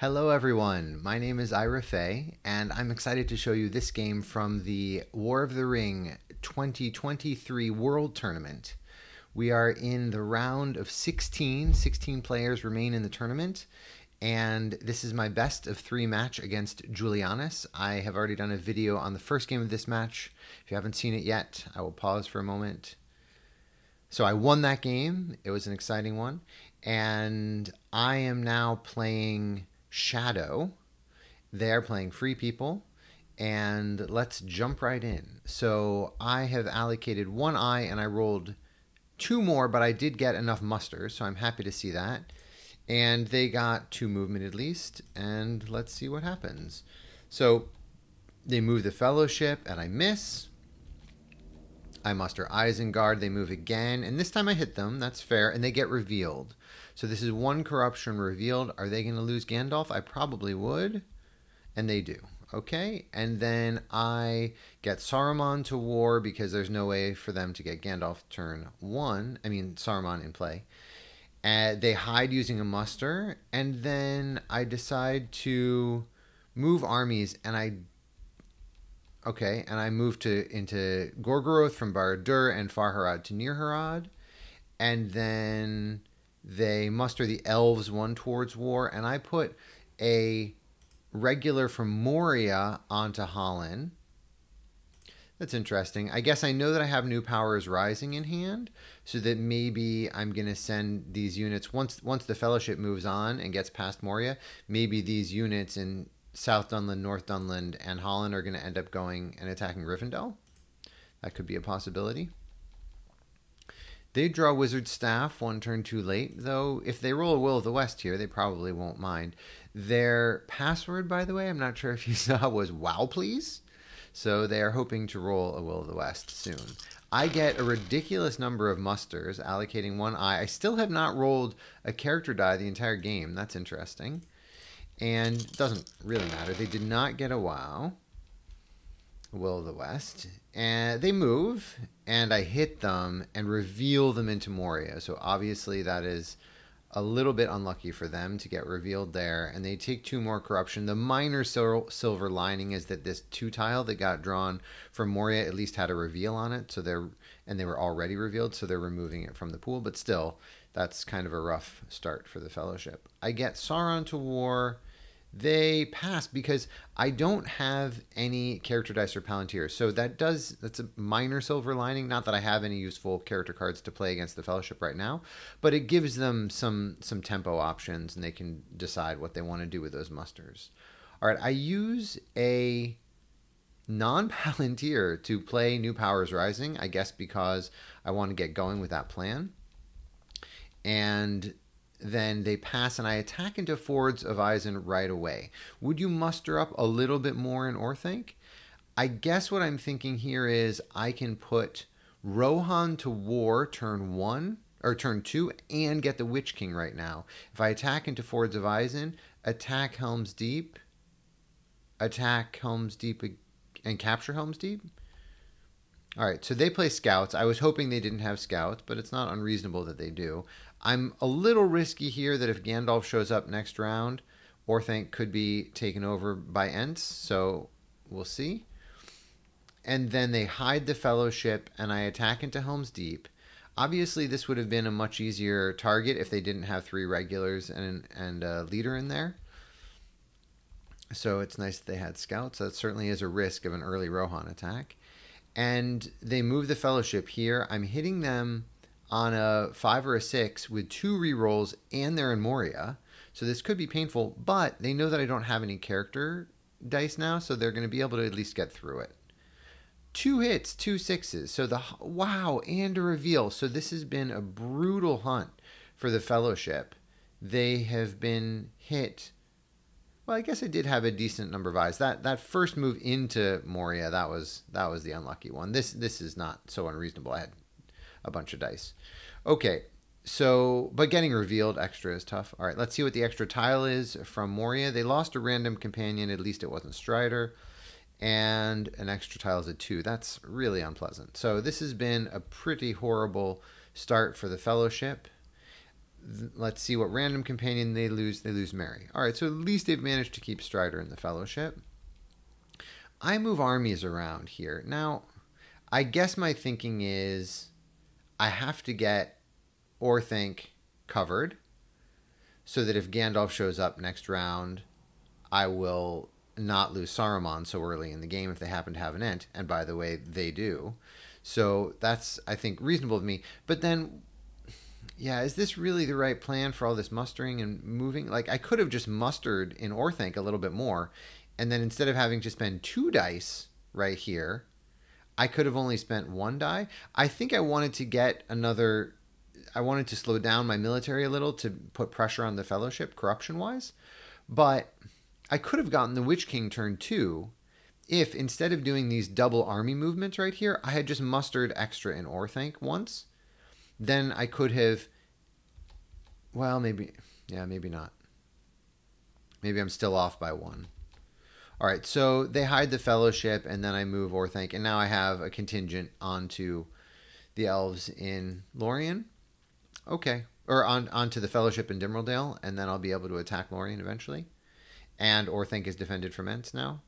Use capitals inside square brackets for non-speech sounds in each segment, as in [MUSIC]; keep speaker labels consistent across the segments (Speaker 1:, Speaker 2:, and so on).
Speaker 1: Hello, everyone. My name is Ira Fay, and I'm excited to show you this game from the War of the Ring 2023 World Tournament. We are in the round of 16. 16 players remain in the tournament, and this is my best of three match against Julianis. I have already done a video on the first game of this match. If you haven't seen it yet, I will pause for a moment. So I won that game. It was an exciting one. And I am now playing Shadow. They're playing Free People. And let's jump right in. So I have allocated one eye and I rolled two more, but I did get enough muster, so I'm happy to see that. And they got two movement at least, and let's see what happens. So they move the fellowship, and I miss. I muster Isengard, they move again, and this time I hit them, that's fair, and they get revealed. So this is one corruption revealed. Are they going to lose Gandalf? I probably would. And they do. Okay. And then I get Saruman to war because there's no way for them to get Gandalf turn one. I mean, Saruman in play. And they hide using a muster. And then I decide to move armies and I Okay, and I move to into Gorgoroth from Barad-dûr and Far Harad to Near Harad, and then they muster the elves one towards war, and I put a regular from Moria onto Hollin. That's interesting. I guess I know that I have new powers rising in hand, so that maybe I'm gonna send these units once once the fellowship moves on and gets past Moria. Maybe these units in South Dunland, North Dunland, and Hollin are gonna end up going and attacking Rivendell. That could be a possibility. They draw Wizard Staff one turn too late, though if they roll a Will of the West here, they probably won't mind. Their password, by the way, I'm not sure if you [LAUGHS] saw, was Wow Please. So they are hoping to roll a Will of the West soon. I get a ridiculous number of musters, allocating one eye. I still have not rolled a character die the entire game. That's interesting. And doesn't really matter. They did not get a wow. Will of the West. And they move, and I hit them and reveal them into Moria. So obviously that is a little bit unlucky for them to get revealed there, and they take two more corruption. The minor sil- silver lining is that this two tile that got drawn from Moria at least had a reveal on it, so they're and they were already revealed, so they're removing it from the pool. But still, that's kind of a rough start for the Fellowship. I get Sauron to war they pass because I don't have any character dice or Palantir. So that does that's a minor silver lining. Not that I have any useful character cards to play against the Fellowship right now, but it gives them some some tempo options and they can decide what they want to do with those musters. All right, I use a non Palantir to play New Powers Rising, I guess because I want to get going with that plan. And then they pass and I attack into Fords of Isen right away. Would you muster up a little bit more in Orthanc? I guess what I'm thinking here is I can put Rohan to war turn one or turn two and get the Witch King right now. If I attack into Fords of Isen, attack Helm's Deep, attack Helm's Deep and capture Helm's Deep. All right, so they play scouts. I was hoping they didn't have scouts, but it's not unreasonable that they do. I'm a little risky here that if Gandalf shows up next round, Orthanc could be taken over by Ents, so we'll see. And then they hide the Fellowship, and I attack into Helm's Deep. Obviously, this would have been a much easier target if they didn't have three regulars and and a leader in there. So it's nice that they had scouts. That certainly is a risk of an early Rohan attack. And they move the Fellowship here. I'm hitting them on a five or a six with two rerolls and they're in Moria. So this could be painful, but they know that I don't have any character dice now, so they're going to be able to at least get through it. Two hits, two sixes. So the wow, and a reveal. So this has been a brutal hunt for the Fellowship. They have been hit. Well, I guess I did have a decent number of eyes. That that first move into Moria, that was that was the unlucky one. This this is not so unreasonable. I had a bunch of dice. Okay, so, but getting revealed extra is tough. All right, let's see what the extra tile is from Moria. They lost a random companion, at least it wasn't Strider. And an extra tile is a two. That's really unpleasant. So, this has been a pretty horrible start for the Fellowship. let's see what random companion they lose. They lose Merry. All right, so at least they've managed to keep Strider in the Fellowship. I move armies around here. Now, I guess my thinking is I have to get Orthanc covered so that if Gandalf shows up next round, I will not lose Saruman so early in the game if they happen to have an Ent. And by the way, they do. So that's, I think, reasonable of me. But then yeah, is this really the right plan for all this mustering and moving? Like, I could have just mustered in Orthanc a little bit more, and then instead of having to spend two dice right here, I could have only spent one die. I think I wanted to get another. I wanted to slow down my military a little to put pressure on the Fellowship, corruption wise, but I could have gotten the Witch King turn two if instead of doing these double army movements right here, I had just mustered extra in Orthanc once then I could have. Well, maybe. Yeah, maybe not. Maybe I'm still off by one. All right, so they hide the fellowship, and then I move Orthanc, and now I have a contingent onto the elves in Lorien. Okay, or on onto the fellowship in Dimrill Dale, and then I'll be able to attack Lorien eventually. And Orthanc is defended from Ents now.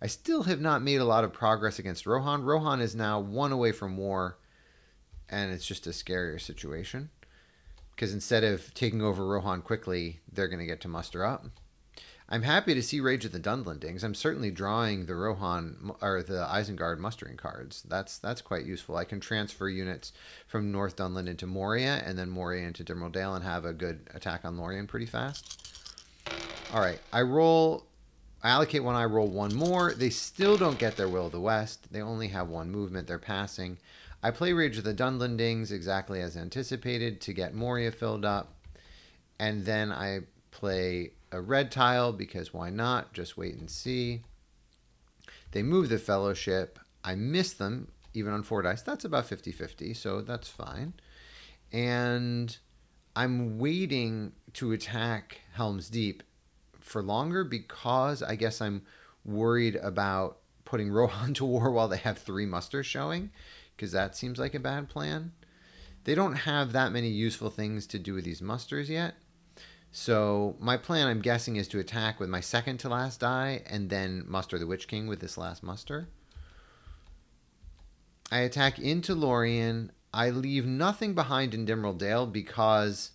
Speaker 1: I still have not made a lot of progress against Rohan. Rohan is now one away from war and it's just a scarier situation because instead of taking over Rohan quickly, they're going to get to muster up. I'm happy to see Rage of the Dunlendings. I'm certainly drawing the Rohan or the Isengard mustering cards. That's that's quite useful. I can transfer units from North Dunland into Moria and then Moria into Dimrill Dale and have a good attack on Lorien pretty fast. All right, I roll. I allocate one. I roll one more. They still don't get their Will of the West. They only have one movement. They're passing. I play Rage of the Dunlendings exactly as anticipated to get Moria filled up. And then I play a red tile because why not? Just wait and see. They move the Fellowship. I miss them even on four dice. That's about 50 50, so that's fine. And I'm waiting to attack Helm's Deep for longer because I guess I'm worried about putting [LAUGHS] Rohan to war while they have three musters showing because that seems like a bad plan. They don't have that many useful things to do with these musters yet. So my plan, I'm guessing, is to attack with my second to last die and then muster the Witch King with this last muster. I attack into Lorien. I leave nothing behind in Dimrill Dale because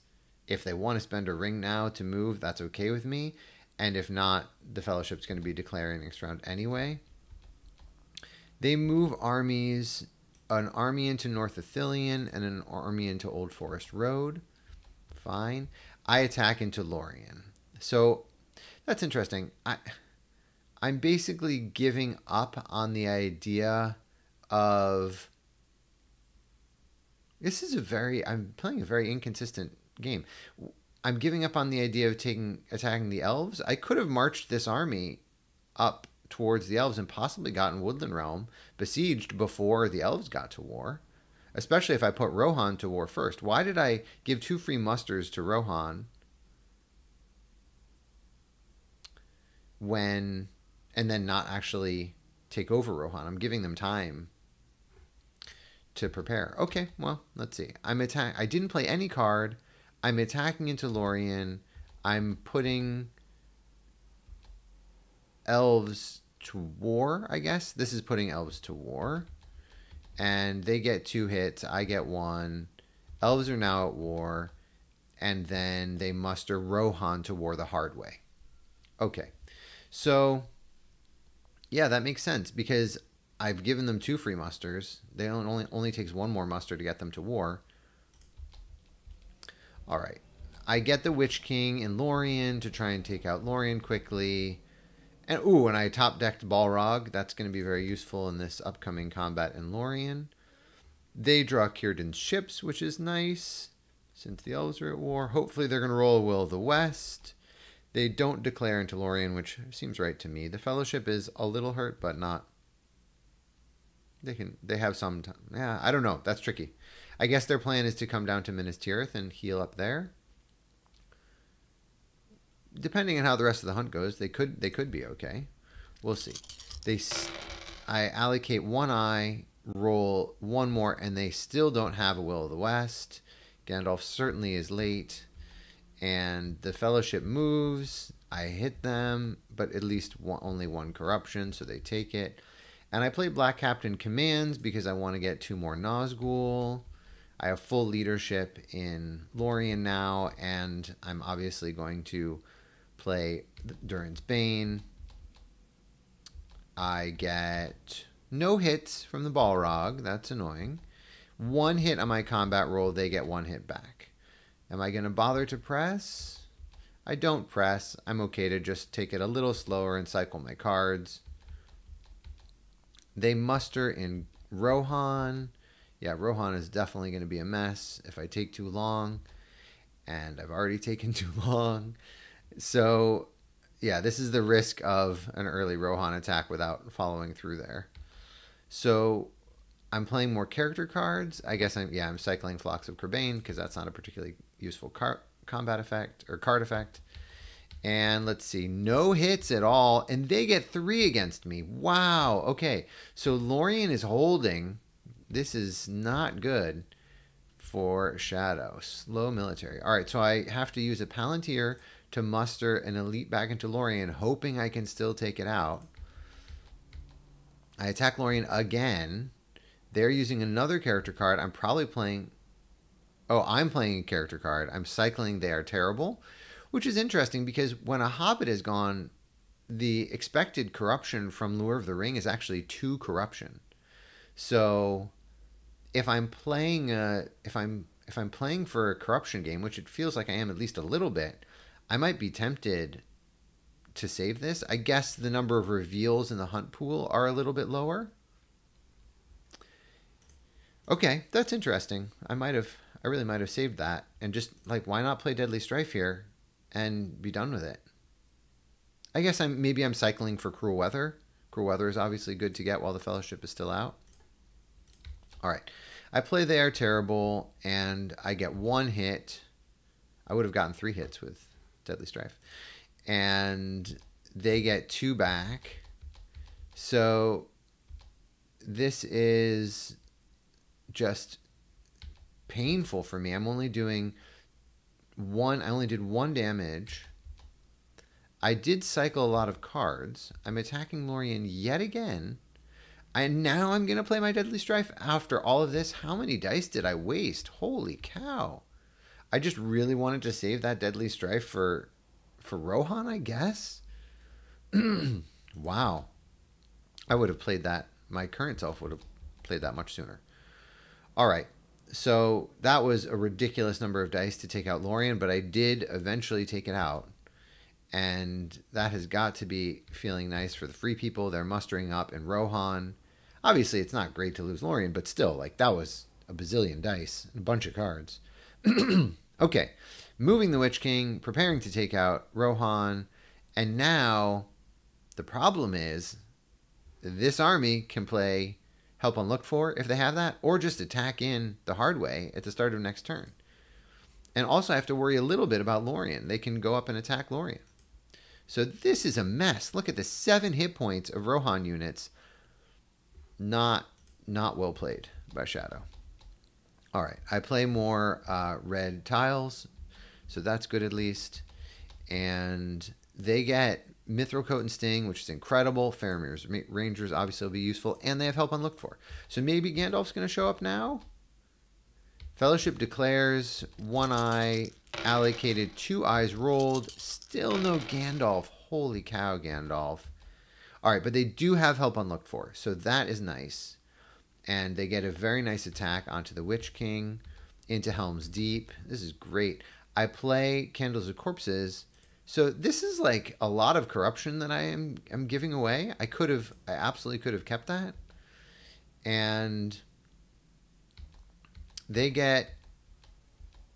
Speaker 1: if they want to spend a ring now to move, that's okay with me. And if not, the Fellowship's going to be declaring next round anyway. They move armies an army into North Ithilien and an army into Old Forest Road. Fine. I attack into Lorien. So that's interesting. I I'm basically giving up on the idea of this is a very I'm playing a very inconsistent game. I'm giving up on the idea of taking attacking the elves. I could have marched this army up towards the elves and possibly gotten Woodland Realm besieged before the elves got to war. Especially if I put Rohan to war first. Why did I give two free musters to Rohan when and then not actually take over Rohan? I'm giving them time to prepare. Okay, well, let's see. I'm attack I didn't play any card. I'm attacking into Lorien. I'm putting elves to war, I guess. This is putting elves to war. And they get two hits. I get one. Elves are now at war. And then they muster Rohan to war the hard way. Okay. So, yeah, that makes sense because I've given them two free musters. They only only takes one more muster to get them to war. All right. I get the Witch King and Lorien to try and take out Lorien quickly. And ooh, and I top decked Balrog. That's going to be very useful in this upcoming combat in Lorien. They draw Círdan's ships, which is nice since the elves are at war. Hopefully, they're going to roll a Will of the West. They don't declare into Lorien, which seems right to me. The Fellowship is a little hurt, but not. They can. They have some. Time. Yeah, I don't know. That's tricky. I guess their plan is to come down to Minas Tirith and heal up there depending on how the rest of the hunt goes, they could they could be okay. We'll see. They I allocate one eye, roll one more, and they still don't have a Will of the West. Gandalf certainly is late. and the Fellowship moves. I hit them, but at least one, only one corruption, so they take it. And I play Black Captain Commands because I want to get two more Nazgul. I have full leadership in Lorien now, and I'm obviously going to play Durin's Bane. I get no hits from the Balrog. That's annoying. One hit on my combat roll, they get one hit back. Am I going to bother to press? I don't press. I'm okay to just take it a little slower and cycle my cards. They muster in Rohan. Yeah, Rohan is definitely going to be a mess if I take too long. And I've already [LAUGHS] taken too long. So, yeah, this is the risk of an early Rohan attack without following through there. So, I'm playing more character cards. I guess I'm, yeah, I'm cycling Flocks of Crebain because that's not a particularly useful car- combat effect or card effect. And let's see, no hits at all. And they get three against me. Wow. Okay. So Lorien is holding. This is not good for Shadow. Slow military. All right. So I have to use a Palantir to muster an elite back into Lorien, hoping I can still take it out. I attack Lorien again. They're using another character card. I'm probably playing oh, I'm playing a character card. I'm cycling They Are Terrible, which is interesting because when a Hobbit is gone, the expected corruption from Lure of the Ring is actually two corruption. So if I'm playing a, if I'm if I'm playing for a corruption game, which it feels like I am at least a little bit, I might be tempted to save this. I guess the number of reveals in the hunt pool are a little bit lower. Okay, that's interesting. I might have I really might have saved that and just like why not play Deadly Strife here and be done with it. I guess I'm maybe I'm cycling for Cruel Weather. Cruel Weather is obviously good to get while the Fellowship is still out. All right. I play They Are Terrible and I get one hit. I would have gotten three hits with Deadly Strife. And they get two back. So this is just painful for me. I'm only doing one, I only did one damage. I did cycle a lot of cards. I'm attacking Lorien yet again. And now I'm going to play my Deadly Strife after all of this. How many dice did I waste? Holy cow. I just really wanted to save that Deadly Strife for for Rohan, I guess. [CLEARS THROAT] wow. I would have played that. My current self would have played that much sooner. All right so that was a ridiculous number of dice to take out Lorien, but I did eventually take it out. And that has got to be feeling nice for the free people. They're mustering up in Rohan. Obviously, it's not great to lose Lorien, but still, like, that was a bazillion dice and a bunch of cards. [CLEARS THROAT] okay, moving the Witch King, preparing to take out Rohan. And now the problem is this army can play help unlook for if they have that, or just attack in the hard way at the start of next turn. And also, I have to worry a little bit about Lorien. They can go up and attack Lorien. So this is a mess. Look at the seven hit points of Rohan units. Not not well played by Shadow. All right, I play more uh, red tiles, so that's good at least. And they get Mithril Coat and Sting, which is incredible. Faramir's Rangers obviously will be useful, and they have help unlooked for. So maybe Gandalf's going to show up now? Fellowship declares one eye allocated, two eyes rolled. Still no Gandalf. Holy cow, Gandalf. All right, but they do have help unlooked for, so that is nice. And they get a very nice attack onto the Witch King into Helm's Deep. This is great. I play Candles of Corpses so this is like a lot of corruption that I am am giving away. I could have I absolutely could have kept that. And they get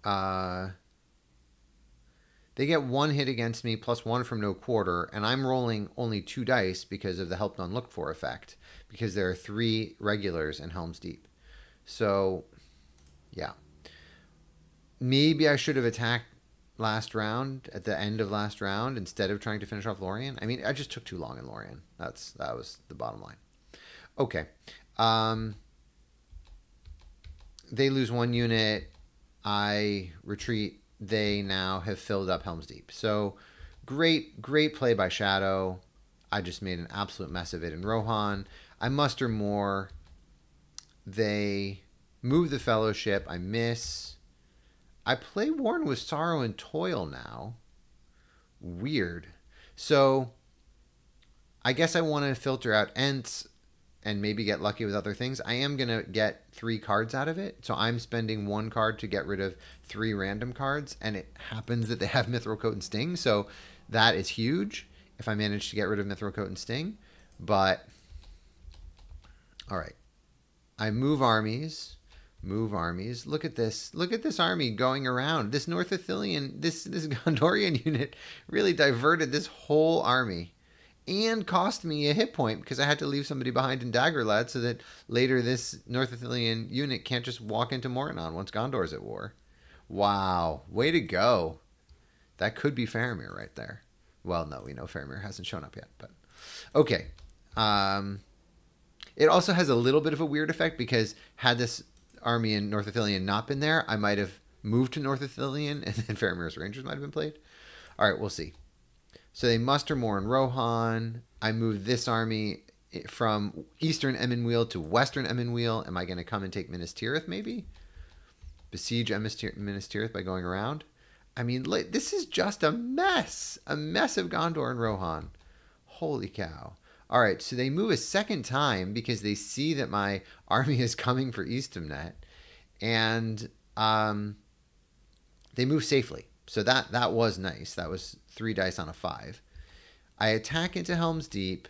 Speaker 1: uh they get one hit against me plus one from no quarter, and I'm rolling only two dice because of the helped unlooked for effect, because there are three regulars in Helm's Deep. So, yeah. Maybe I should have attacked last round at the end of last round instead of trying to finish off Lorien. I mean, I just took too long in Lorien. That's that was the bottom line. Okay. Um, they lose one unit. I retreat they now have filled up Helm's Deep. So great, great play by Shadow. I just made an absolute mess of it in Rohan. I muster more. They move the fellowship. I miss. I play Worn with Sorrow and Toil now. Weird. So I guess I want to filter out Ents and maybe get lucky with other things. I am going to get three cards out of it. So I'm spending one card to get rid of three random cards. And it happens that they have Mithril Coat and Sting. So that is huge if I manage to get rid of Mithril Coat and Sting. But, all right. I move armies move armies. Look at this. Look at this army going around. This North Ithilien, this this [LAUGHS] Gondorian unit really diverted this whole army and cost me a hit point because I had to leave somebody behind in Dagorlad so that later this North Ithilien unit can't just walk into Morannon once Gondor's at war. Wow, way to go. That could be Faramir right there. Well, no, we know Faramir hasn't shown up yet, but okay. Um, it also has a little bit of a weird effect because had this army in North Ithilien not been there, I might have moved to North Ithilien, [LAUGHS] and then Faramir's Rangers might have been played. All right, we'll see. So they muster more in Rohan. I move this army from eastern Emyn Muil to western Emyn Muil. Am I going to come and take Minas Tirith, maybe? Besiege Minas Tirith by going around? I mean, this is just a mess. A mess of Gondor and Rohan. Holy cow. All right, so they move a second time because they see that my [LAUGHS] army is coming for Eastemnet, and um, they move safely. So that that was nice. That was three dice on a five. I attack into Helm's Deep,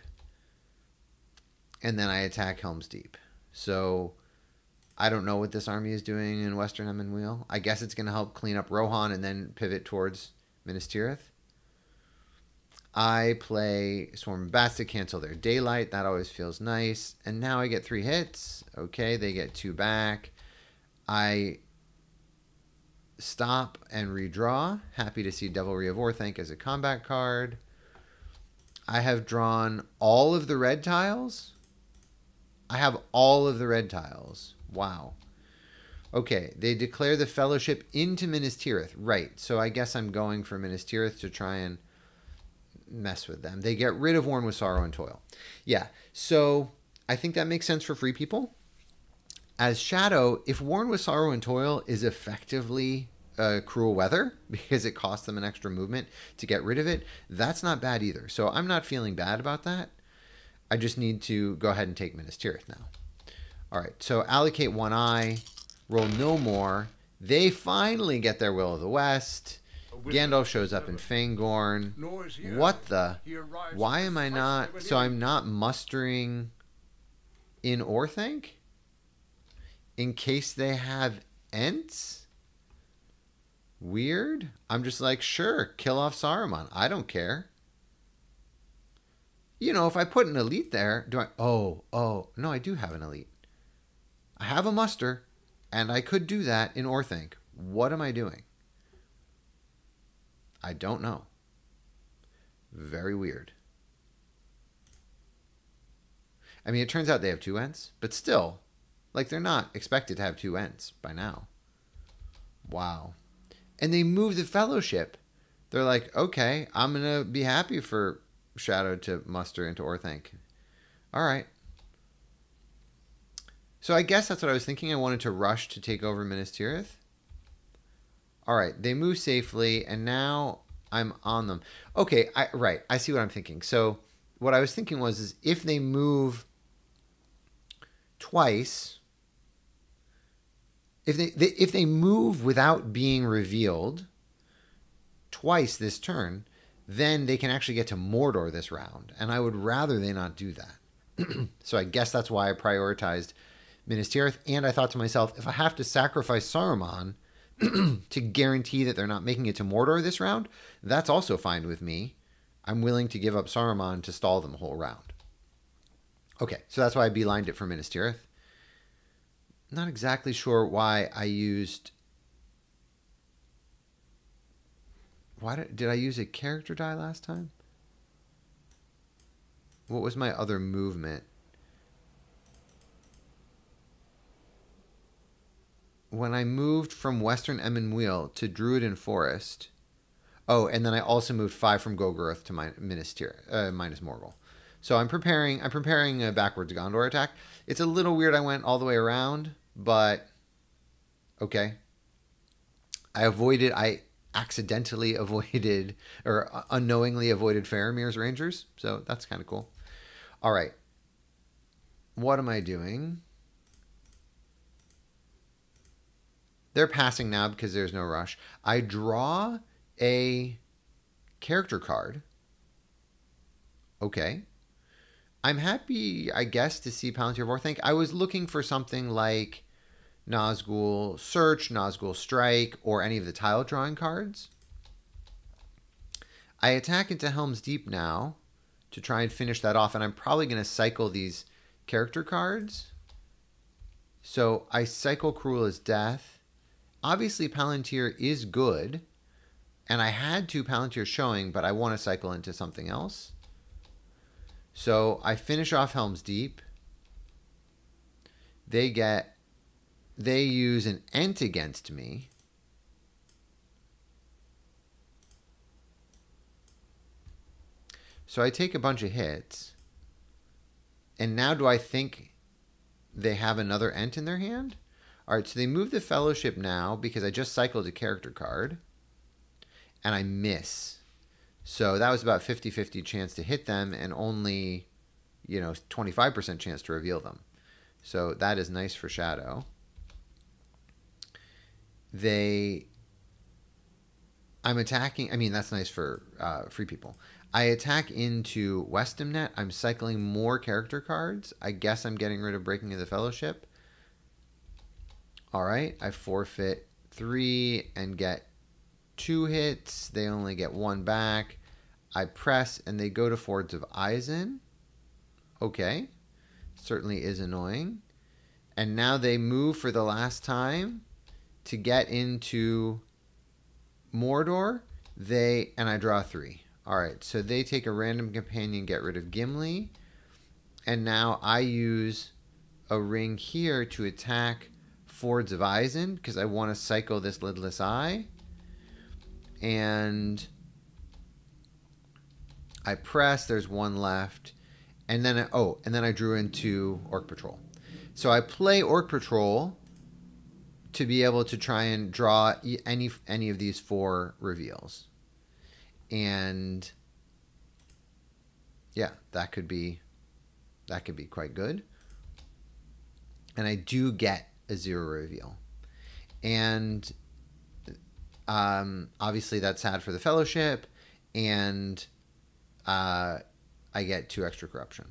Speaker 1: and then I attack Helm's Deep. So I don't know what this army is doing in Western Emyn Muil. I guess it's going to help clean up Rohan and then pivot towards Minas Tirith. I play Swarm Bats to cancel their daylight. That always feels nice. And now I get three hits. Okay, they get two back. I stop and redraw. Happy to see Devilry of Orthanc as a combat card. I have drawn all of the red tiles. I have all of the red tiles. Wow. Okay, they declare the fellowship into Minas Tirith. Right, so I guess I'm going for Minas Tirith to try and mess with them. They get rid of Worn with Sorrow and Toil. Yeah, so I think that makes sense for free people. As Shadow, if Worn with Sorrow and Toil is effectively uh, cruel weather [LAUGHS] because it costs them an extra movement to get rid of it, that's not bad either. So I'm not feeling bad about that. I just need to go ahead and take Minas Tirith now. All right, so allocate one eye, roll no more. They finally get their Will of the West. Gandalf shows up in Fangorn. What the? Why am I not? So I'm not mustering in Orthanc? In case they have Ents? Weird. I'm just like, sure, kill off Saruman. I don't care. You know, if I put an elite there, do I? Oh, oh, no, I do have an elite. I have a muster, and I could do that in Orthanc. What am I doing? I don't know. Very weird. I mean, it turns out they have two Ents, but still, like they're not expected to have two Ents by now. Wow. And they move the fellowship. They're like, okay, I'm going to be happy for Shadow to muster into Orthanc. All right. So I guess that's what I was thinking. I wanted to rush to take over Minas Tirith. All right, they move safely, and now I'm on them. Okay, I, right. I see what I'm thinking. So what I was thinking was, is if they move twice, if they, they if they move without being revealed twice this turn, then they can actually get to Mordor this round, and I would rather they not do that. [CLEARS THROAT] so I guess that's why I prioritized Minas Tirith, and I thought to myself, if I have to sacrifice Saruman [CLEARS THROAT] to guarantee that they're not making it to Mordor this round, that's also fine with me. I'm willing to give up Saruman to stall them whole round. Okay, so that's why I beelined it for Minas Tirith. Not exactly sure why I used. Why did, did I use a character die last time? What was my other movement? When I moved from Western Emyn Muil to Druadan Forest. Oh, and then I also moved five from Gorgoroth to my Minister, uh, Minas Morgul. So I'm preparing. I'm preparing a backwards Gondor attack. It's a little weird. I went all the way around, but okay. I avoided. I accidentally [LAUGHS] avoided or unknowingly avoided Faramir's Rangers, so that's kind of cool. All right. What am I doing? They're passing now because there's no rush. I draw a character card. Okay. I'm happy, I guess, to see Palantir of Orthanc. I was looking for something like Nazgul Search, Nazgul Strike, or any of the tile drawing cards. I attack into Helm's Deep now to try and finish that off, and I'm probably going to cycle these character cards. So I cycle Cruel as Death obviously Palantir is good, and I had two Palantir showing, but I want to cycle into something else. So I finish off Helm's Deep. They get, they use an Ent against me. So I take a bunch of hits. And now do I think they have another Ent in their hand? All right, so they move the fellowship now because I just cycled a character card and I miss. So that was about 50 50 chance to hit them and only, you know, 25% chance to reveal them. So that is nice for Shadow. They. I'm attacking. I mean, that's nice for uh, free people. I attack into Westemnet. I'm cycling more character cards. I guess I'm getting rid of Breaking of the Fellowship. All right, I forfeit three and get two hits. They only get one back. I press and they go to Fords of Isen. Okay, certainly is annoying. And now they move for the last time to get into Mordor. They and I draw three. All right, so they take a random companion, get rid of Gimli, and now I use a ring here to attack Fords of because I want to cycle this lidless eye. And I press, there's one left. And then, I, oh, and then I drew into Orc Patrol. So I play Orc Patrol to be able to try and draw any any of these four reveals. And yeah, that could be that could be quite good. And I do get a zero reveal. And um, obviously, that's sad for the fellowship, and uh, I get two extra corruption.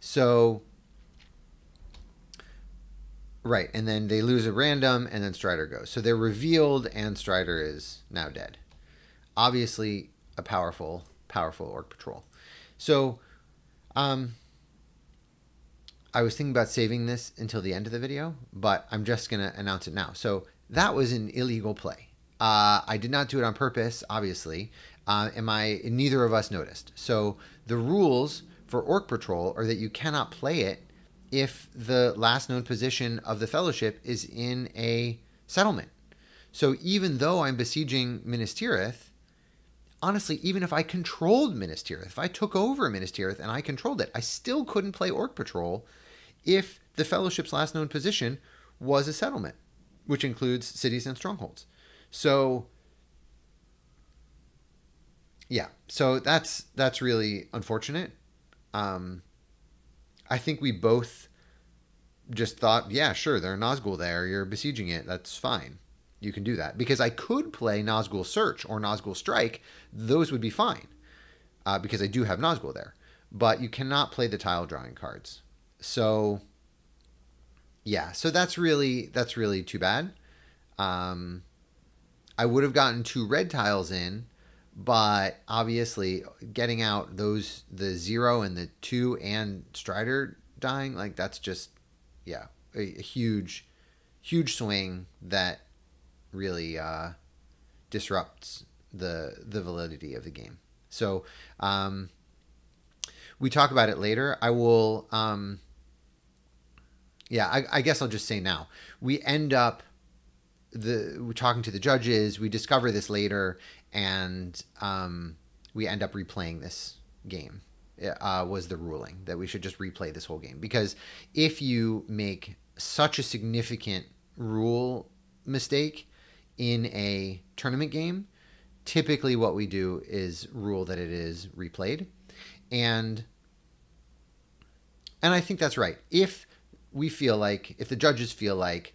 Speaker 1: So, right, and then they lose a random, and then Strider goes. So they're revealed, and Strider is now dead. Obviously, a powerful, powerful Orc Patrol. So, um, I was thinking about saving this until the end of the video, but I'm just going to announce it now. So that was an illegal play. Uh, I did not do it on purpose, obviously. Uh, and my neither of us noticed. So the rules for Orc Patrol are that you cannot play it if the last known position of the Fellowship is in a settlement. So even though I'm besieging Minas Tirith, honestly, even if I controlled Minas Tirith, if I took over Minas Tirith and I controlled it, I still couldn't play Orc Patrol if the Fellowship's last known position was a settlement, which includes cities and strongholds. So, yeah, so that's that's really unfortunate. Um, I think we both just thought, yeah, sure, there are Nazgul there. You're besieging it. That's fine you can do that because I could play Nazgul Search or Nazgul Strike. Those would be fine uh, because I do have Nazgul there, but you cannot play the tile drawing cards. So yeah, so that's really that's really too bad. Um, I would have gotten two red tiles in, but obviously getting out those the zero and the two and Strider dying like that's just yeah a, a huge huge swing that really uh, disrupts the the validity of the game. So um, we talk about it later. I will. Um, yeah, I, I, guess I'll just say now we end up the we're talking to the judges. We discover this later, and um, we end up replaying this game. Uh, was the ruling that we should just replay this whole game because if you make such a significant rule mistake in a tournament game, typically what we do is rule that it is replayed, and and I think that's right. If we feel like if the judges feel like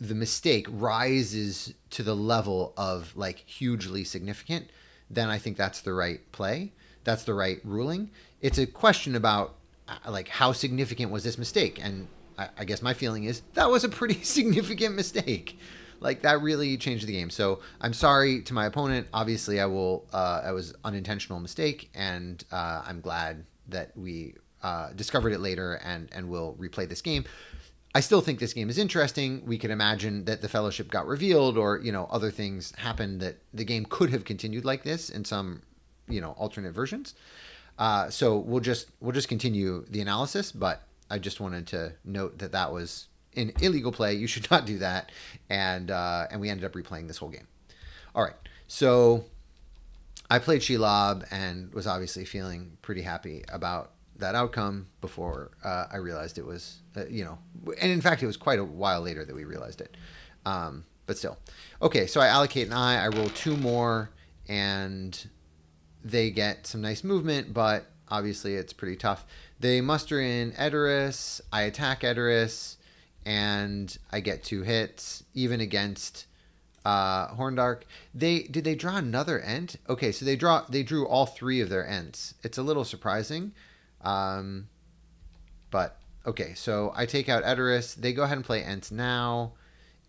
Speaker 1: the mistake rises to the level of like hugely significant, then I think that's the right play. That's the right ruling. It's a question about uh, like how significant was this mistake, and I, I guess my feeling is that was a pretty [LAUGHS] significant mistake. Like that really changed the game. So I'm sorry to my opponent. Obviously, I will. Uh, it was unintentional mistake, and uh, I'm glad that we uh, discovered it later and and will replay this game. I still think this game is interesting. We could imagine that the fellowship got revealed, or you know, other things happened that the game could have continued like this in some, you know, alternate versions. Uh, so we'll just we'll just continue the analysis, but I just wanted to note that that was an illegal play. You should [LAUGHS] not do that, and uh, and we ended up replaying this whole game. All right, so I played Shelob and was obviously feeling pretty happy about that outcome before uh, I realized it was, uh, you know, and in fact, it was quite a while later that we realized it. Um, but still, okay. So I allocate an eye. I roll two more, and they get some nice movement, but obviously it's pretty tough. They muster in Edoras. I attack Edoras, and I get two hits, even against uh, Horndark. They did they draw another Ent? Okay, so they draw they drew all three of their Ents. It's a little surprising. Um, but okay, so I take out Edoras. They go ahead and play Ents now,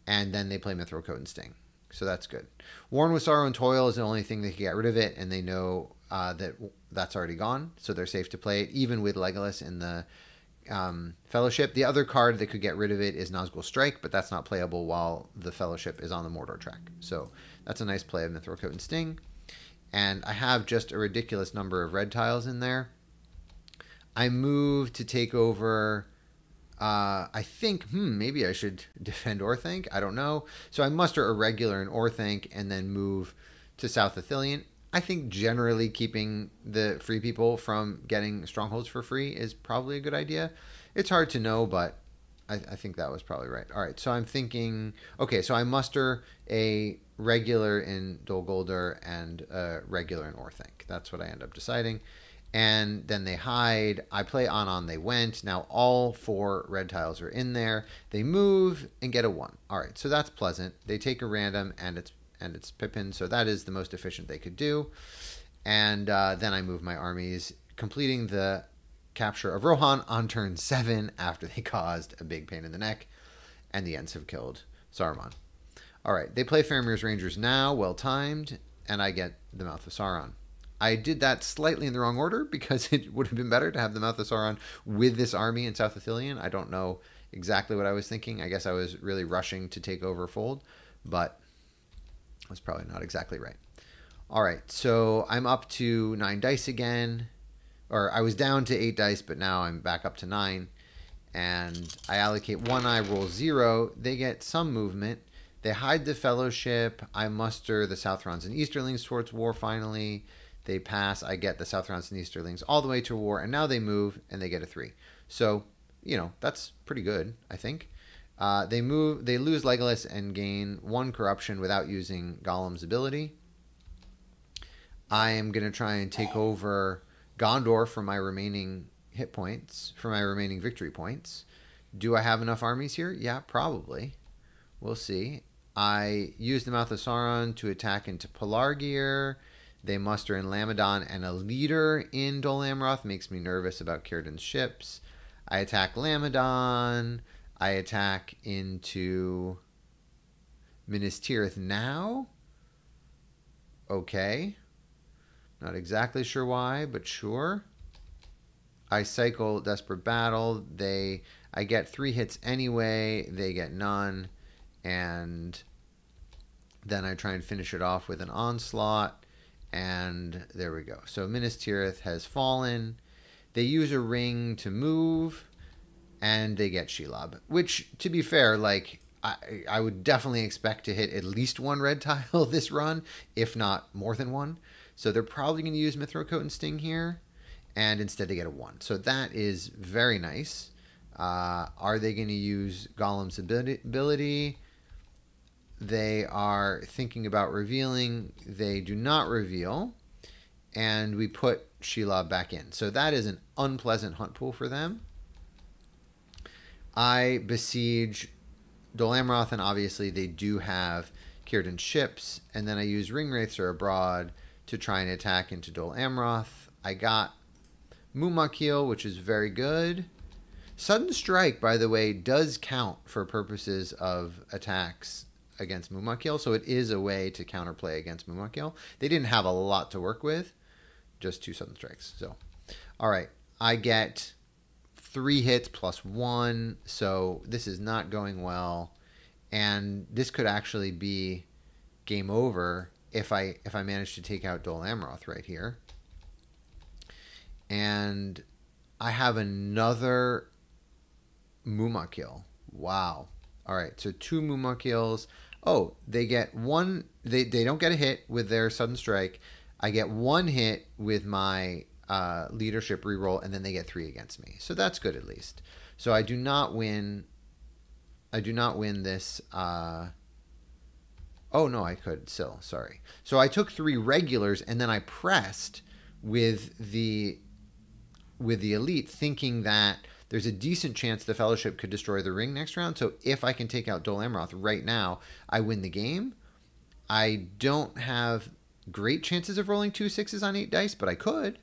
Speaker 1: and then they play Mithril Coat and Sting. So that's good. Worn with Sorrow and Toil is the only thing they can get rid of it, and they know uh, that that's already gone, so they're safe to play it, even with Legolas in the um, Fellowship. The other card that could get rid of it is Nazgul Strike, but that's not playable while the Fellowship is on the Mordor track. So that's a nice play of Mithril Coat and Sting. And I have just a ridiculous number of red tiles in there. I move to take over. Uh, I think, hmm, maybe I should [LAUGHS] defend Orthanc. I don't know. So I muster a regular in Orthanc and then move to South Ithilien. I think generally keeping the free people from getting strongholds for free is probably a good idea. It's hard to know, but I, I think that was probably right. All right, so I'm thinking, okay, so I muster a regular in Dol Guldur and a regular in Orthanc. That's what I end up deciding and then they hide. I play on on they went. Now all four red tiles are in there. They move and get a one. All right, so that's pleasant. They take a random and it's and it's Pippin, so that is the most efficient they could do. And uh, then I move my armies, completing the capture of Rohan on turn seven after they [LAUGHS] caused a big pain in the neck, and the Ents have killed Saruman. All right, they play Faramir's Rangers now, well timed, and I get the Mouth of Sauron. I did that slightly in the wrong order [LAUGHS] because it would have been better to have the Mouth of Sauron with this army in South Ithilien. I don't know exactly what I was thinking. I guess I was really rushing to take over Folde, but Was probably not exactly right. All right, so I'm up to nine dice again, or I was down to eight dice, but now I'm back up to nine. And I allocate one eye, roll zero. They get some movement. They hide the fellowship. I muster the Southrons and Easterlings towards war finally. They pass. I get the Southrons and Easterlings all the way to war, and now they move and they get a three. So you know that's pretty good, I think. Uh, they move. They lose Legolas and gain one corruption without using Gollum's ability. I am gonna try and take over Gondor for my remaining hit points, for my remaining victory points. Do I have enough armies here? Yeah, probably. We'll see. I use the Mouth of Sauron to attack into Pelargir they muster in Lamedon and a leader in Dol Amroth makes me nervous about Círdan's ships. I attack Lamedon. I attack into Minas Tirith now. Okay. Not exactly sure why, but sure. I cycle Desperate Battle. They I get three hits anyway. They get none. And then I try and finish it off with an onslaught. And there we go. So Minas Tirith has fallen. They use a ring to move, and they get Shelob. Which, to be fair, like I, I would definitely expect to hit at least one red tile [LAUGHS] this run, if not more than one. So they're probably going to use Mithril and Sting here, and instead they get a one. So that is very nice. Uh, are they going to use Gollum's ability? They are thinking about revealing. They do not reveal. And we put Shelob back in. So that is an unpleasant hunt pool for them. I besiege Dol Amroth, and obviously they do have Círdan's ships. And then I use Ringwraiths Are Abroad to try and attack into Dol Amroth. I got Mumakil, which is very good. Sudden Strike, by the way, does count for purposes of attacks against Mumakil, so it is a way to counterplay against Mumakil. They didn't have a lot to work with, just two Sudden Strikes. So, all right, I get three hits plus one, so this is not going well, and this could actually be game over if I if I manage to take out Dol Amroth right here. And I have another Mumakil. Wow. All right, so two Mumakils. Oh, they get one. They they don't get a hit with their sudden strike. I get one hit with my uh, leadership reroll, and then they get three against me. So that's good at least. So I do not win. I do not win this. Uh, oh no, I could still. Sorry. So I took three regulars, and then I pressed with the with the elite, thinking that there's a decent chance the Fellowship could destroy the ring next round. So if I can take out Dol Amroth right now, I win the game. I don't have great chances of rolling two sixes on eight dice, but I could.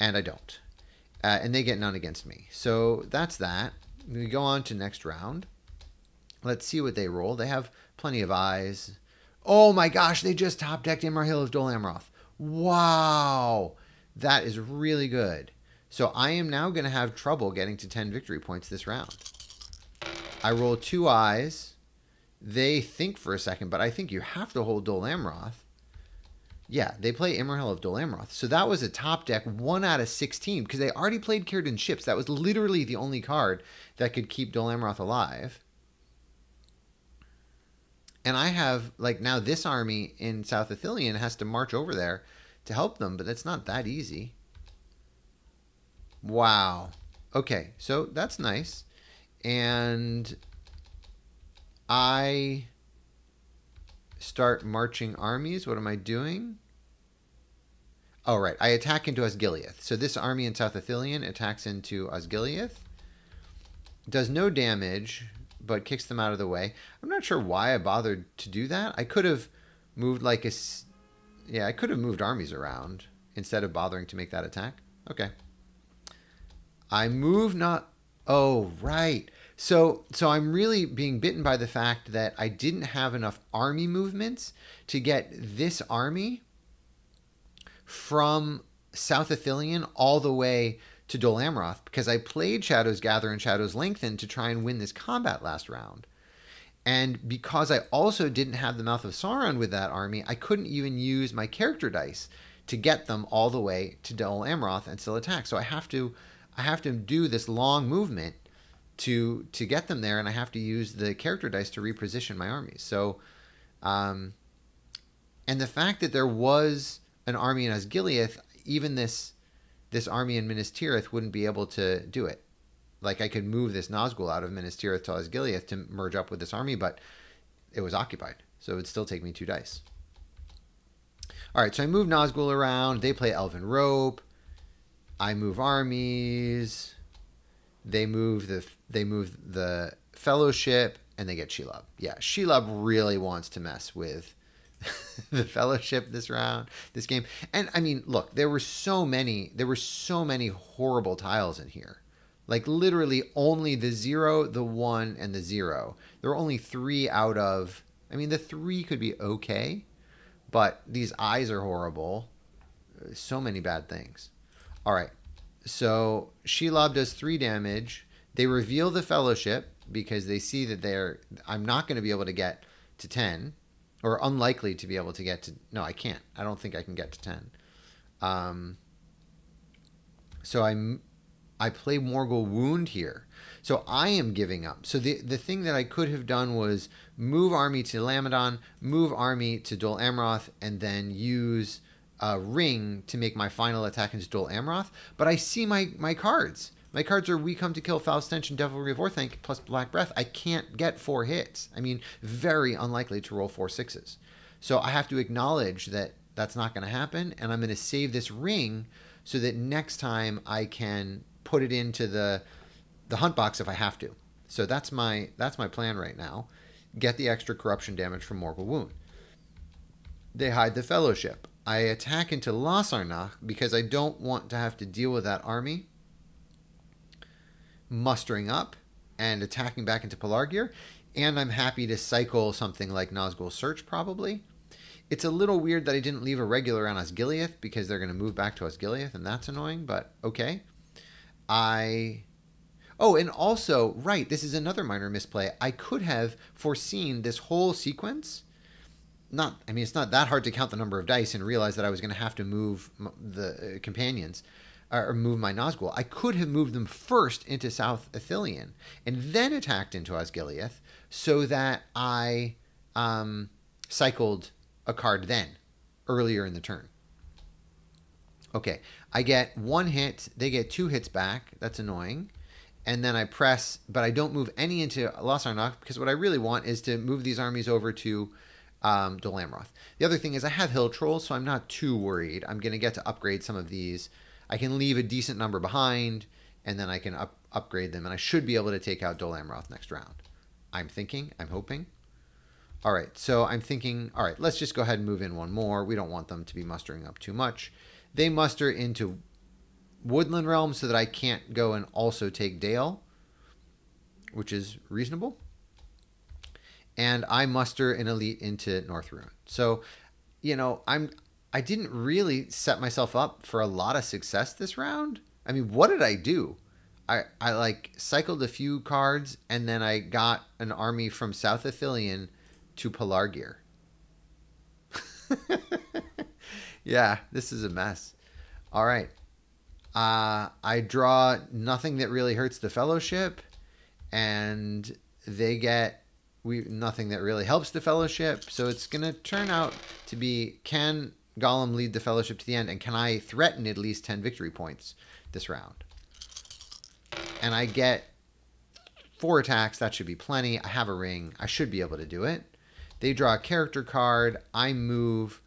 Speaker 1: And I don't. Uh, and they get none against me. So that's that. We go on to next round. Let's see what they roll. They have plenty of eyes. Oh my gosh, they just top decked Imrahil of Dol Amroth. Wow. That is really good. So I am now going to have trouble getting to 10 victory points this round. I roll two eyes. They think for a second, but I think you have to hold Dol Amroth. Yeah, they play Imrahil of Dol Amroth. So that was a top deck 1 out of 16 because they already played Círdan's Ships. That was literally the only card that could keep Dol Amroth alive. And I have, like, now this army in South Ithilien has to march over there to help them, but it's not that easy. Wow. Okay, so that's nice. And I start marching armies. What am I doing? Oh, right. I attack into Osgiliath. So this army in South Ithilien attacks into Osgiliath. Does no damage, but kicks them out of the way. I'm not sure why I bothered to do that. I could have moved like a... Yeah, I could have moved armies around instead of bothering to make that attack. Okay. I move not. Oh, right. So, so I'm really being bitten by the fact that I didn't have enough army movements to get this army from South Ithilien all the way to Dol Amroth because I played Shadows Gather and Shadows Lengthen to try and win this combat last round. And because I also didn't have the Mouth of Sauron with that army, I couldn't even use my character dice to get them all the way to Dol Amroth and still attack. So I have to I have to do this long movement to to get them there, and I have to use the character dice to reposition my armies. So, um, and the fact that there was an army in Osgiliath, even this this army in Minas Tirith wouldn't be able to do it. Like I could move this Nazgul out of Minas Tirith to Osgiliath to merge up with this army, but it was occupied, so it would still take me two dice. All right, so I move Nazgul around. They play Elven Rope. I move armies. They move the they move the fellowship and they get Shelob. Yeah, Shelob really wants to mess with [LAUGHS] the fellowship this round, this game. And I mean, look, there were so many there were so many horrible tiles in here. Like literally only the 0, the 1 and the 0. There were only 3 out of I mean, the 3 could be okay, but these eyes are horrible. So many bad things. All right. So Shelob does three damage. They reveal the fellowship because they see that they're. I'm not going to be able to get to 10, or unlikely to be able to get to. No, I can't. I don't think I can get to 10. Um, so I'm. I play Morgul Wound here. So I am giving up. So the the thing that I could have done was move army to Lamedon, move army to Dol Amroth, and then use a ring to make my final attack into Dol Amroth. But I see my my cards. My cards are We Come to Kill, Foul Stench, and Devilry of Orthanc plus Black Breath. I can't get four hits. I mean, very unlikely to roll four sixes. So I have to acknowledge that that's not going to happen, and I'm going to save this ring so that next time I can put it into the the hunt box if I have to. So that's my that's my plan right now. Get the extra corruption damage from Morgul Wound. They hide the Fellowship. I attack into Lossarnach because I don't want to have to deal with that army mustering up and attacking back into Pelargir. And I'm happy to cycle something like Nazgul Search probably. It's a little weird that I didn't leave a regular on Osgiliath because they're going to move back to Osgiliath, and that's annoying, but okay. I Oh, and also, right, this is another minor misplay. I could have foreseen this whole sequence. Not, I mean, it's not that hard to count the number of dice and realize that I was going to have to move the uh, companions or move my Nazgul. I could have moved them first into South Ithilien and then attacked into Osgiliath so that I um, cycled a card then, earlier in the turn. Okay, I get one hit, they get two hits back. That's annoying and then I press, but I don't move any into Lossarnach because what I really want is to move these armies over to um, Dol Amroth. The other thing is I have Hill Trolls, so I'm not too worried. I'm going to get to upgrade some of these. I can leave a decent number behind, and then I can up, upgrade them, and I should be able to take out Dol Amroth next round. I'm thinking, I'm hoping. All right, so I'm thinking, all right, let's just go ahead and move in one more. We don't want them to be mustering up too much. They muster into Woodland Realm so that I can't go and also take Dale, which is reasonable. And I muster an elite into North Rhun. So, you know, I'm I didn't really set myself up for a lot of success this round. I mean, what did I do? I, I like cycled a few cards and then I got an army from South Ithilien to Pelargir. [LAUGHS] yeah, this is a mess. All right. Uh, I draw nothing that really hurts the fellowship, and they get we nothing that really helps the fellowship. So it's gonna turn out to be can Gollum lead the fellowship to the end, and can I threaten at least ten victory points this round? And I get four attacks. That should be plenty. I have a ring. I should be able to do it. They draw a character card. I move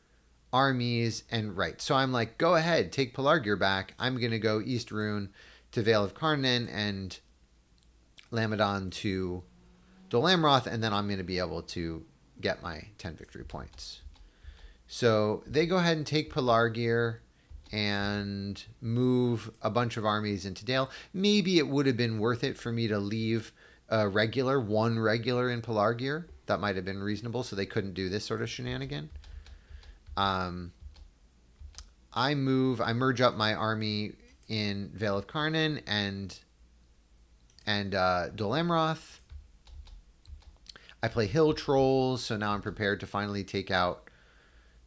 Speaker 1: armies and right. So I'm like, go ahead, take Pelargir back. I'm gonna go East Rhun to Vale of Carnen and Lamedon to Dol Amroth, and then I'm gonna be able to get my 10 victory points. So they go ahead and take Pelargir and move a bunch of armies into Dale. Maybe it would have been worth it for me to leave a regular, one regular in Pelargir. That might have been reasonable, so they couldn't do this sort of shenanigan. Um, I move, I merge up my army in Vale of Carnen and and uh, Dol Amroth. I play Hill Trolls, so now I'm prepared to finally take out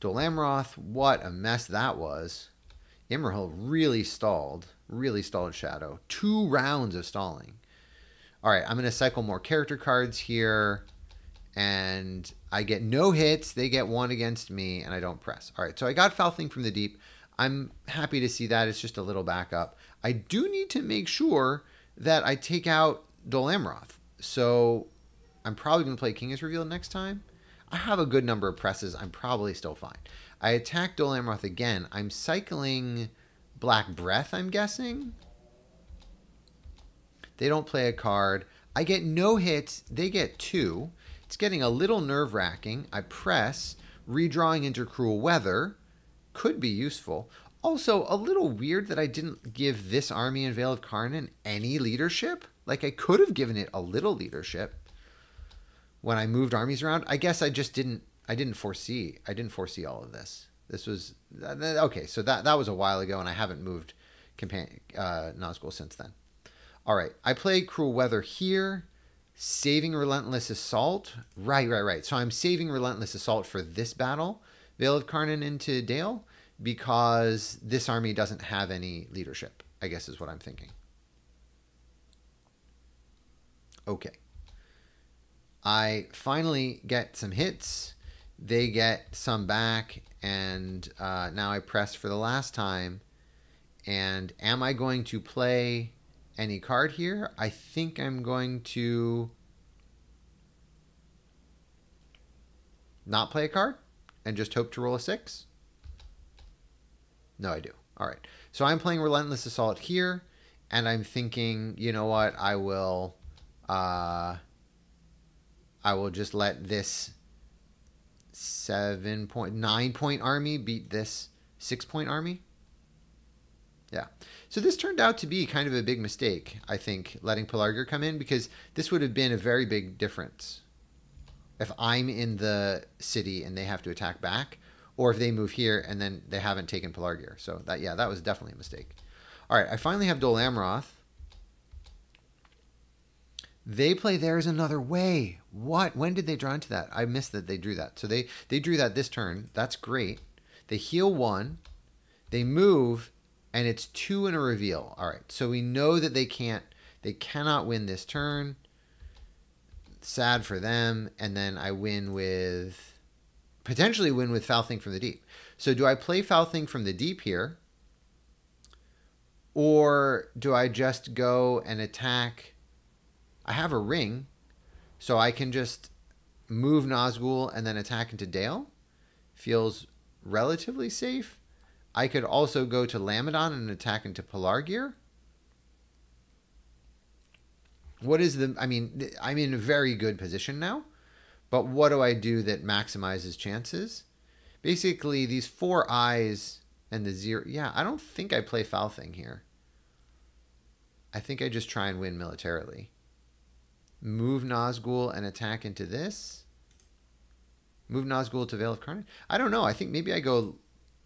Speaker 1: Dol Amroth. What a mess that was. Imrahil really stalled, really stalled Shadow. Two rounds of stalling. All right, I'm going to cycle more character cards here and I get no hits. They get one against me, and I don't press. All right, so I got Foul Thing from the Deep. I'm happy to see that. It's just a little backup. I do need to make sure that I take out Dol Amroth. So I'm probably going to play King is Revealed next time. I have a good number of presses. I'm probably still fine. I attack Dol Amroth again. I'm cycling Black Breath, I'm guessing. They don't play a card. I get no hits. They get two. It's getting a little nerve wracking. I press, redrawing into cruel weather could be useful. Also, a little weird that I didn't give this army in Vale of Carnen any leadership. Like, I could have given it a little leadership when I moved armies around. I guess I just didn't. I didn't foresee. I didn't foresee all of this. This was okay. So that that was a while ago, and I haven't moved companion uh, Nazgul since then. All right, I play Cruel Weather here saving Relentless Assault. Right, right, right. So I'm saving Relentless Assault for this battle, Vale of Carnen into Dale, because this army doesn't have any leadership, I guess is what I'm thinking. Okay. I finally get some hits. They get some back, and uh, now I press for the last time. And am I going to play any card here? I think I'm going to not play a card and just hope to roll a six. No, I do. All right. So I'm playing Relentless Assault here, and I'm thinking, you know what? I will, uh, I will just let this seven point nine point army beat this six point army. Yeah. So this turned out to be kind of a big mistake, I think, letting Pelargir come in because this would have been a very big difference. If I'm in the city and they have to attack back, or if they move here and then they haven't taken Pelargir. So that yeah, that was definitely a mistake. All right, I finally have Dol Amroth. They play theirs another way. What? When did they draw into that? I missed that they drew that. So they they drew that this turn. That's great. They heal one. They move, and it's two in a reveal. All right. So we know that they can't. They cannot win this turn. Sad for them. And then I win with potentially win with Foul Thing from the Deep. So do I play Foul Thing from the Deep here? Or do I just go and attack? I have a ring, so I can just move Nazgul and then attack into Dale. Feels relatively safe. I could also go to Lamedon and attack into Pelargir. What is the? I mean, I'm in a very good position now. But what do I do that maximizes chances? Basically, these four eyes and the zero. Yeah, I don't think I play foul thing here. I think I just try and win militarily. Move Nazgul and attack into this. Move Nazgul to Vale of Carnen. I don't know. I think maybe I go.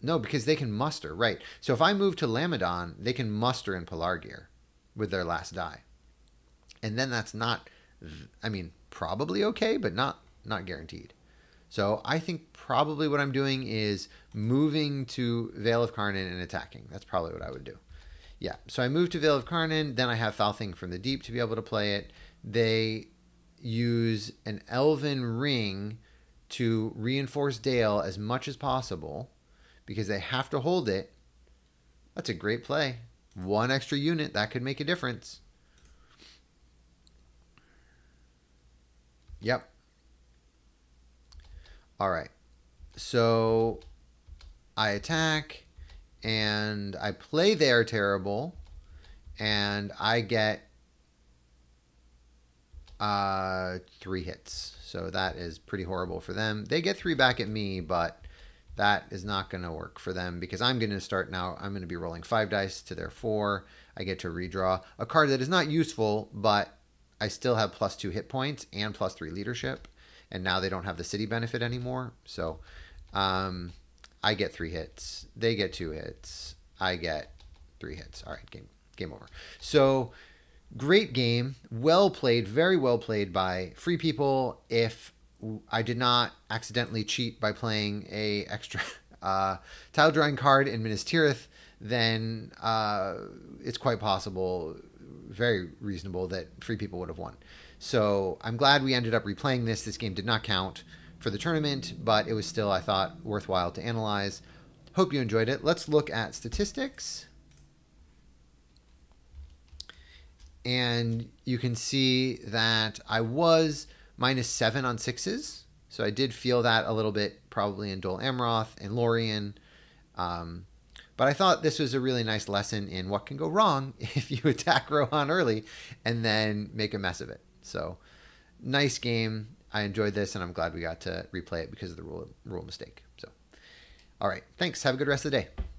Speaker 1: No, because they can muster. Right. So if I move to Lamedon, they can muster in Pelargir with their last die. And then that's not. I mean, probably okay, but not not guaranteed. So I think probably what I'm doing is moving to Vale of Carnen and attacking. That's probably what I would do. Yeah. So I move to Vale of Carnen, then I have Foul Thing from the Deep to be able to play it. They use an Elven Ring to reinforce Dale as much as possible because they have to hold it. That's a great play. One extra unit, that could make a difference. Yep. All right. So I attack and I play They're Terrible and I get uh, three hits. So that is pretty horrible for them. They get three back at me, but that is not going to work for them because I'm going to start now. I'm going to be rolling five dice to their four. I get to redraw a card that is not useful, but I still have plus two hit points and plus three leadership and now they don't have the city benefit anymore. So um, I get three hits. They get two hits. I get three hits. All right, game game over. So great game, well played, very well played by Free People. If I did not accidentally cheat by playing a extra [LAUGHS] uh, tile drawing card in Minas Tirith, then uh, it's quite possible, very reasonable that Free People would have won. So I'm glad we ended up replaying this. This game did not count for the tournament, but it was still, I thought, worthwhile to analyze. Hope you enjoyed it. Let's look at statistics. And you can see that I was minus seven on sixes. So I did feel that a little bit probably in Dol Amroth and Lorien. Um, but I thought this was a really nice lesson in what can go wrong [LAUGHS] if you attack Rohan early and then make a mess of it. So nice game. I enjoyed this, and I'm glad we got to replay it because of the rule rule mistake. So, all right, thanks. Have a good rest of the day.